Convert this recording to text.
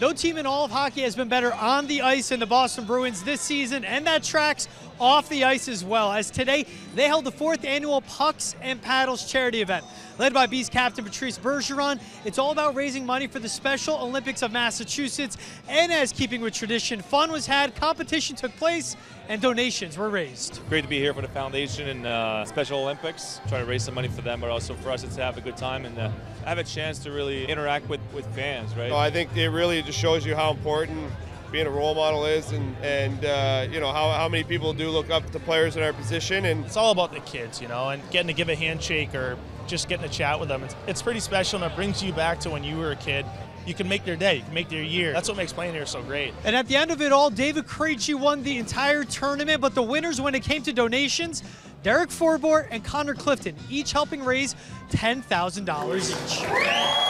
No team in all of hockey has been better on the ice than the Boston Bruins this season, and that tracks off the ice as well. As today, they held the fourth annual Pucks and Paddles charity event. Led by Bees captain Patrice Bergeron, it's all about raising money for the Special Olympics of Massachusetts. And as keeping with tradition, fun was had, competition took place, and donations were raised. Great to be here for the foundation and uh, Special Olympics. Try to raise some money for them, but also for us to have a good time and uh, have a chance to really interact with, with fans, right? No, I think it really just shows you how important being a role model is, and and uh, you know how, how many people do look up to players in our position, and It's all about the kids, you know, and getting to give a handshake or just getting to chat with them. It's, it's pretty special and it brings you back to when you were a kid. You can make their day, you can make their year. That's what makes playing here so great. And at the end of it all, David Krejci won the entire tournament, but the winners when it came to donations, Derek Forbort and Connor Clifton, each helping raise $10,000 each.